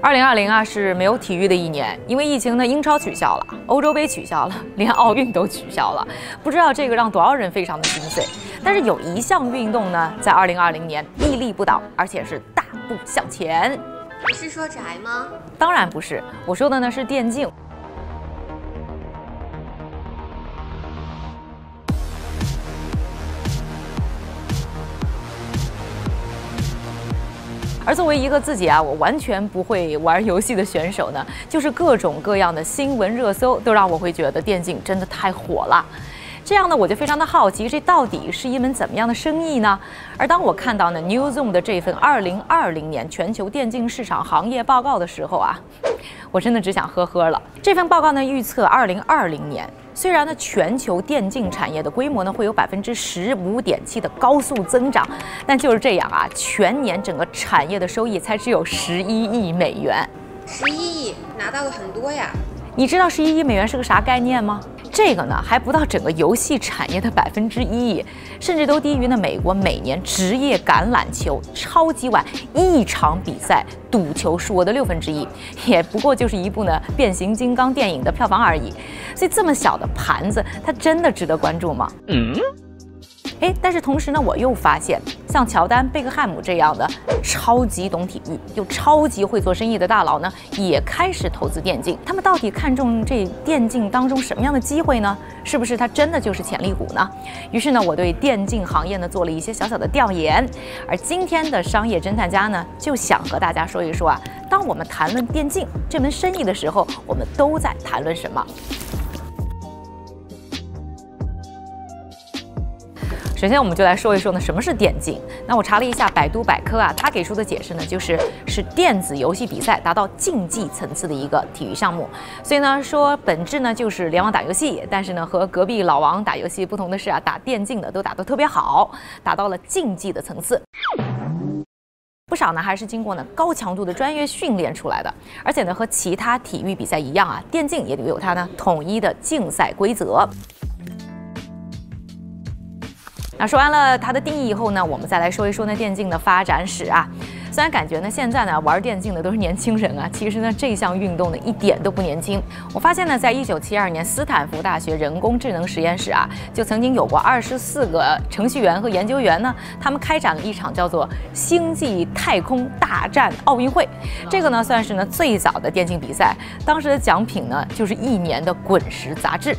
二零二零啊是没有体育的一年，因为疫情呢，英超取消了，欧洲杯取消了，连奥运都取消了，不知道这个让多少人非常的心碎。但是有一项运动呢，在二零二零年屹立不倒，而且是大步向前。你是说宅吗？当然不是，我说的呢是电竞。而作为一个自己啊，我完全不会玩游戏的选手呢，就是各种各样的新闻热搜都让我会觉得电竞真的太火了。这样呢，我就非常的好奇，这到底是一门怎么样的生意呢？而当我看到呢 Newzone 的这份二零二零年全球电竞市场行业报告的时候啊，我真的只想呵呵了。这份报告呢，预测二零二零年。虽然呢，全球电竞产业的规模呢会有百分之十五点七的高速增长，但就是这样啊，全年整个产业的收益才只有十一亿美元。十一亿拿到了很多呀！你知道十一亿美元是个啥概念吗？这个呢还不到整个游戏产业的百分之一，甚至都低于呢美国每年职业橄榄球超级碗一场比赛赌球数额的六分之一，也不过就是一部呢变形金刚电影的票房而已。所以这么小的盘子，它真的值得关注吗？嗯。哎，但是同时呢，我又发现，像乔丹、贝克汉姆这样的超级懂体育又超级会做生意的大佬呢，也开始投资电竞。他们到底看中这电竞当中什么样的机会呢？是不是它真的就是潜力股呢？于是呢，我对电竞行业呢做了一些小小的调研。而今天的商业侦探家呢，就想和大家说一说啊，当我们谈论电竞这门生意的时候，我们都在谈论什么？首先，我们就来说一说呢，什么是电竞？那我查了一下百度百科啊，它给出的解释呢，就是是电子游戏比赛达到竞技层次的一个体育项目。所以呢，说本质呢就是联网打游戏，但是呢和隔壁老王打游戏不同的是啊，打电竞的都打得特别好，达到了竞技的层次。不少呢还是经过呢高强度的专业训练出来的，而且呢和其他体育比赛一样啊，电竞也得有它呢统一的竞赛规则。那说完了它的定义以后呢，我们再来说一说呢电竞的发展史啊。虽然感觉呢现在呢玩电竞的都是年轻人啊，其实呢这项运动呢一点都不年轻。我发现呢，在一九七二年斯坦福大学人工智能实验室啊，就曾经有过二十四个程序员和研究员呢，他们开展了一场叫做“星际太空大战奥运会”。这个呢算是呢最早的电竞比赛，当时的奖品呢就是一年的滚石杂志。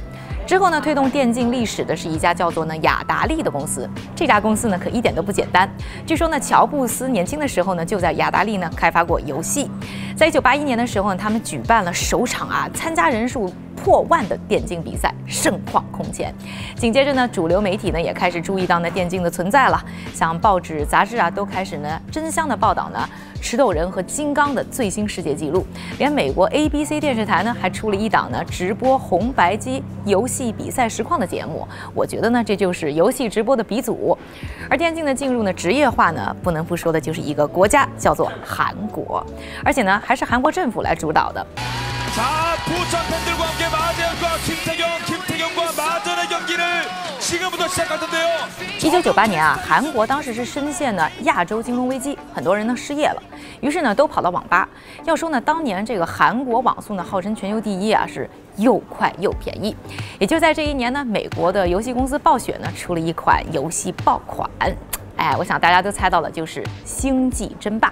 之后呢，推动电竞历史的是一家叫做呢雅达利的公司。这家公司呢可一点都不简单。据说呢，乔布斯年轻的时候呢就在雅达利呢开发过游戏。在一九八一年的时候呢，他们举办了首场啊参加人数破万的电竞比赛，盛况空前。紧接着呢，主流媒体呢也开始注意到呢电竞的存在了，像报纸、杂志啊都开始呢争相的报道呢。石头人和金刚的最新世界纪录，连美国 ABC 电视台呢还出了一档呢直播红白机游戏比赛实况的节目。我觉得呢这就是游戏直播的鼻祖。而电竞的进入呢职业化呢，不能不说的就是一个国家叫做韩国，而且呢还是韩国政府来主导的。一九九八年啊，韩国当时是深陷呢亚洲金融危机，很多人呢失业了，于是呢都跑到网吧。要说呢，当年这个韩国网速呢号称全球第一啊，是又快又便宜。也就在这一年呢，美国的游戏公司暴雪呢出了一款游戏爆款，哎，我想大家都猜到了，就是《星际争霸》。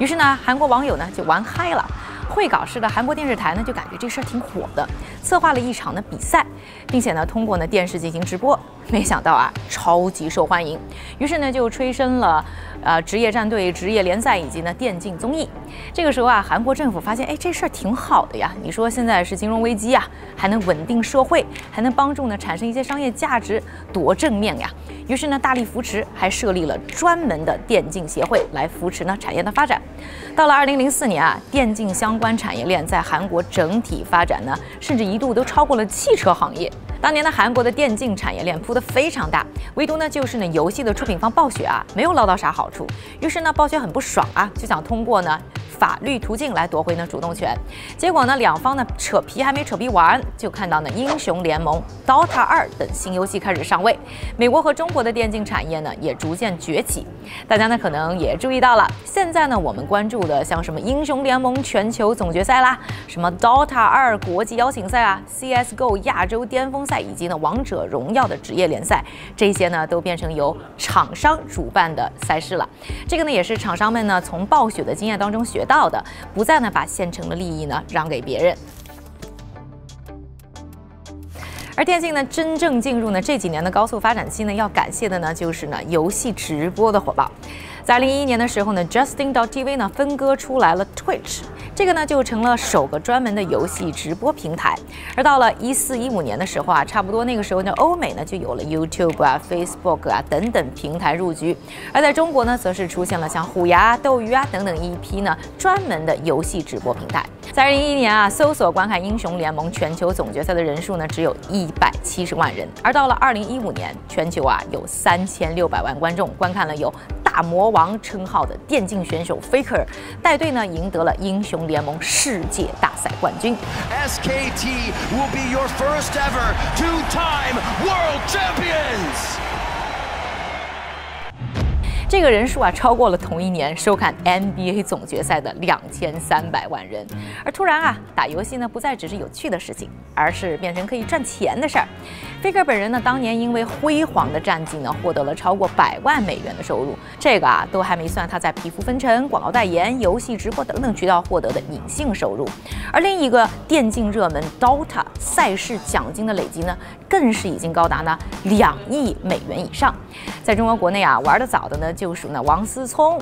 于是呢，韩国网友呢就玩嗨了。会搞事的韩国电视台呢，就感觉这事儿挺火的，策划了一场呢比赛，并且呢，通过呢电视进行直播。没想到啊，超级受欢迎，于是呢，就催生了呃职业战队、职业联赛以及呢电竞综艺。这个时候啊，韩国政府发现，哎，这事儿挺好的呀。你说现在是金融危机啊，还能稳定社会，还能帮助呢产生一些商业价值，多正面呀！于是呢，大力扶持，还设立了专门的电竞协会来扶持呢产业的发展。到了二零零四年啊，电竞相关产业链在韩国整体发展呢，甚至一度都超过了汽车行业。当年的韩国的电竞产业链铺得非常大，唯独呢就是呢游戏的出品方暴雪啊没有捞到啥好处。于是呢暴雪很不爽啊，就想通过呢法律途径来夺回呢主动权。结果呢，两方呢扯皮还没扯皮完，就看到呢英雄联盟、Dota 二等新游戏开始上位，美国和中国的电竞产业呢也逐渐崛起。大家呢可能也注意到了，现在呢我们关注的像什么英雄联盟全球总决赛啦，什么 Dota 二国际邀请赛啊，CS:GO 亚洲巅峰赛，以及呢王者荣耀的职业联赛，这些呢都变成由厂商主办的赛事了。这个呢也是厂商们呢从暴雪的经验当中学到的，不再呢把现成的利益呢让给别人。而电竞呢，真正进入呢这几年的高速发展期呢，要感谢的呢就是呢游戏直播的火爆。在二零一一年的时候呢，Justin.tv 呢分割出来了 Twitch，这个呢就成了首个专门的游戏直播平台。而到了一四一五年的时候啊，差不多那个时候呢，欧美呢就有了 YouTube 啊、Facebook 啊等等平台入局。而在中国呢，则是出现了像虎牙、斗鱼啊等等一批呢专门的游戏直播平台。在二零一一年啊，搜索观看英雄联盟全球总决赛的人数呢只有一百七十万人，而到了二零一五年，全球啊有三千六百万观众观看了有。大魔王称号的电竞选手 Faker 带队呢，赢得了英雄联盟世界大赛冠军。SKT will be your first ever two-time world champions. 这个人数啊，超过了同一年收看 NBA 总决赛的两千三百万人。而突然啊，打游戏呢不再只是有趣的事情，而是变成可以赚钱的事儿。Faker 本人呢，当年因为辉煌的战绩呢，获得了超过百万美元的收入。这个啊，都还没算他在皮肤分成、广告代言、游戏直播等等渠道获得的隐性收入。而另一个电竞热门 Dota 赛事奖金的累积呢，更是已经高达呢两亿美元以上。在中国国内啊，玩的早的呢。就属呢王思聪，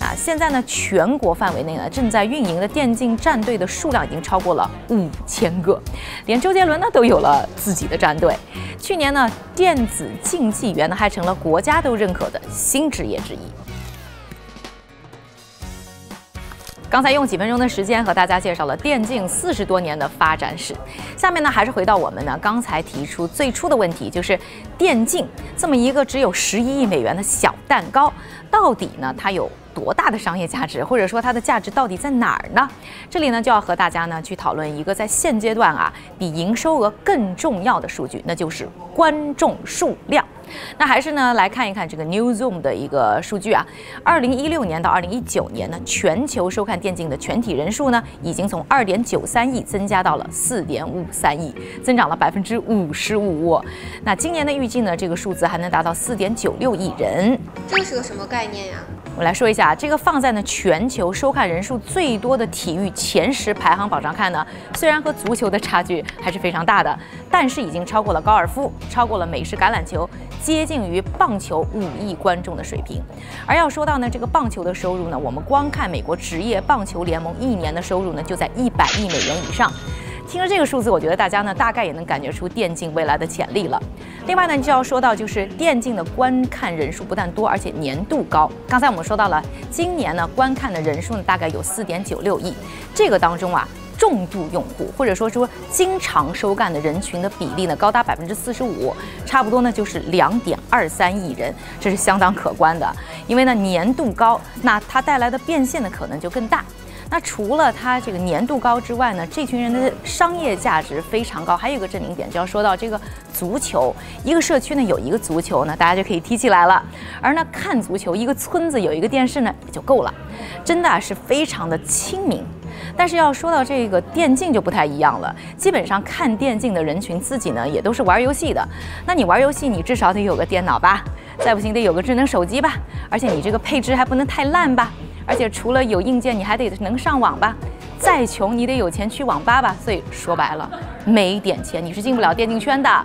啊，现在呢全国范围内呢正在运营的电竞战队的数量已经超过了五千个，连周杰伦呢都有了自己的战队。去年呢电子竞技员呢还成了国家都认可的新职业之一。刚才用几分钟的时间和大家介绍了电竞四十多年的发展史，下面呢还是回到我们呢刚才提出最初的问题，就是电竞这么一个只有十一亿美元的小蛋糕，到底呢它有多大的商业价值，或者说它的价值到底在哪儿呢？这里呢就要和大家呢去讨论一个在现阶段啊比营收额更重要的数据，那就是观众数量。那还是呢，来看一看这个 New Zoom 的一个数据啊。二零一六年到二零一九年呢，全球收看电竞的全体人数呢，已经从二点九三亿增加到了四点五三亿，增长了百分之五十五。那今年的预计呢，这个数字还能达到四点九六亿人。这是个什么概念呀？我来说一下，这个放在呢全球收看人数最多的体育前十排行榜上看呢，虽然和足球的差距还是非常大的，但是已经超过了高尔夫，超过了美式橄榄球。接近于棒球五亿观众的水平，而要说到呢，这个棒球的收入呢，我们光看美国职业棒球联盟一年的收入呢，就在一百亿美元以上。听了这个数字，我觉得大家呢，大概也能感觉出电竞未来的潜力了。另外呢，就要说到就是电竞的观看人数不但多，而且年度高。刚才我们说到了，今年呢，观看的人数呢，大概有四点九六亿，这个当中啊。重度用户或者说说经常收看的人群的比例呢，高达百分之四十五，差不多呢就是两点二三亿人，这是相当可观的。因为呢年度高，那它带来的变现的可能就更大。那除了它这个年度高之外呢，这群人的商业价值非常高。还有一个证明点，就要说到这个足球，一个社区呢有一个足球呢，大家就可以踢起来了。而呢看足球，一个村子有一个电视呢也就够了，真的是非常的亲民。但是要说到这个电竞就不太一样了，基本上看电竞的人群自己呢也都是玩游戏的。那你玩游戏，你至少得有个电脑吧，再不行得有个智能手机吧，而且你这个配置还不能太烂吧，而且除了有硬件，你还得能上网吧。再穷你得有钱去网吧吧。所以说白了，没点钱你是进不了电竞圈的。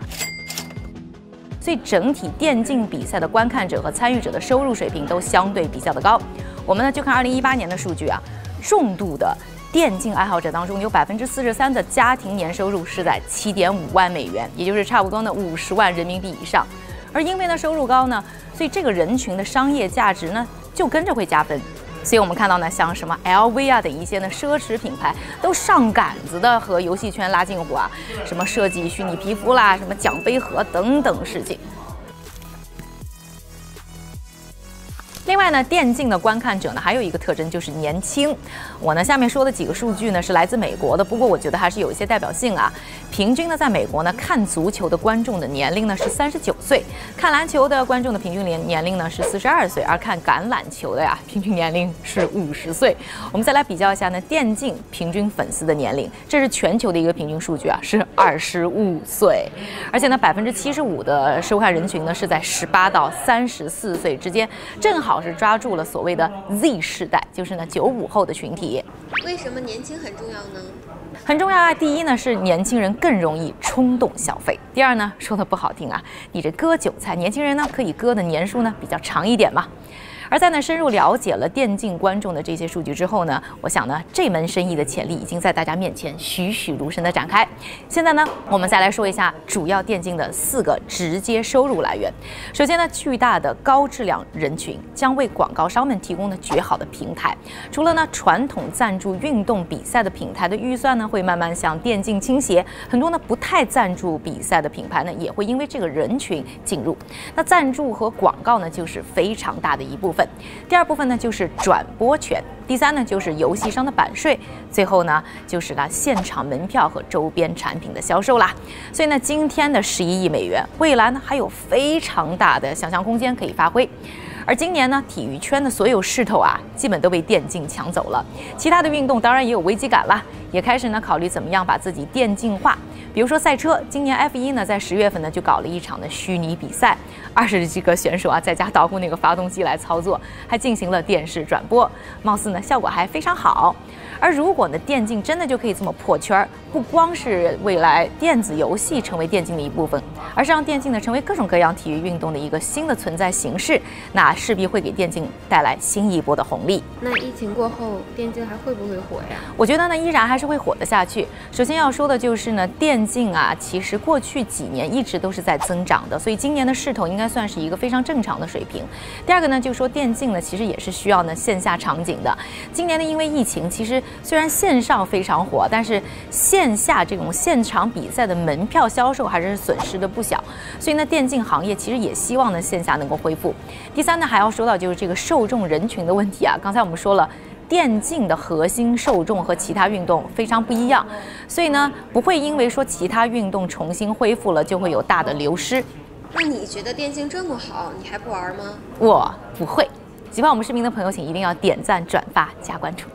所以整体电竞比赛的观看者和参与者的收入水平都相对比较的高。我们呢就看二零一八年的数据啊，重度的。电竞爱好者当中，有百分之四十三的家庭年收入是在七点五万美元，也就是差不多呢五十万人民币以上。而因为呢收入高呢，所以这个人群的商业价值呢就跟着会加分。所以我们看到呢，像什么 LV 啊等一些呢奢侈品牌都上杆子的和游戏圈拉近乎啊，什么设计虚拟皮肤啦，什么奖杯盒等等事情。另外外呢，电竞的观看者呢还有一个特征就是年轻。我呢下面说的几个数据呢是来自美国的，不过我觉得还是有一些代表性啊。平均呢，在美国呢看足球的观众的年龄呢是三十九岁，看篮球的观众的平均年年龄呢是四十二岁，而看橄榄球的呀平均年龄是五十岁。我们再来比较一下呢，电竞平均粉丝的年龄，这是全球的一个平均数据啊，是二十五岁，而且呢 百分之七十五的收看人群呢是在十八到三十四岁之间，正好是抓住了所谓的 Z 世代，就是呢九五后的群体。为什么年轻很重要呢？很重要啊！第一呢是年轻人更容易冲动消费，第二呢说的不好听啊，你这割韭菜，年轻人呢可以割的年数呢比较长一点嘛。而在呢深入了解了电竞观众的这些数据之后呢，我想呢这门生意的潜力已经在大家面前栩栩如生的展开。现在呢，我们再来说一下主要电竞的四个直接收入来源。首先呢，巨大的高质量人群将为广告商们提供的绝好的平台。除了呢传统赞助运动比赛的品牌的预算呢会慢慢向电竞倾斜，很多呢不太赞助比赛的品牌呢也会因为这个人群进入。那赞助和广告呢就是非常大的一部分。第二部分呢就是转播权，第三呢就是游戏商的版税，最后呢就是呢现场门票和周边产品的销售啦。所以呢，今天的十一亿美元，未来呢还有非常大的想象空间可以发挥。而今年呢，体育圈的所有势头啊，基本都被电竞抢走了。其他的运动当然也有危机感了，也开始呢考虑怎么样把自己电竞化。比如说赛车，今年 F1 呢在十月份呢就搞了一场的虚拟比赛，二十几个选手啊在家捣鼓那个发动机来操作，还进行了电视转播，貌似呢效果还非常好。而如果呢电竞真的就可以这么破圈儿，不光是未来电子游戏成为电竞的一部分，而是让电竞呢成为各种各样体育运动的一个新的存在形式，那势必会给电竞带来新一波的红利。那疫情过后，电竞还会不会火呀？我觉得呢，依然还是会火得下去。首先要说的就是呢，电竞啊，其实过去几年一直都是在增长的，所以今年的势头应该算是一个非常正常的水平。第二个呢，就说电竞呢，其实也是需要呢线下场景的。今年呢，因为疫情，其实虽然线上非常火，但是线下这种现场比赛的门票销售还是损失的不小。所以呢，电竞行业其实也希望呢线下能够恢复。第三呢，还要说到就是这个受众人群的问题啊。刚才我们说了。电竞的核心受众和其他运动非常不一样，所以呢，不会因为说其他运动重新恢复了就会有大的流失。那你觉得电竞这么好，你还不玩吗？我不会。喜欢我们视频的朋友，请一定要点赞、转发、加关注。